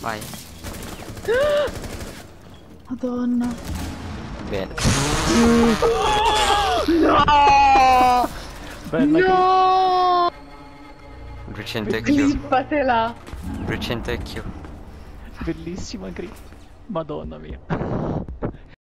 Vai. Madonna. Bene. No! Bella No! Recente Q. Clippatela! Recente Q. Bellissima grip. Madonna mia.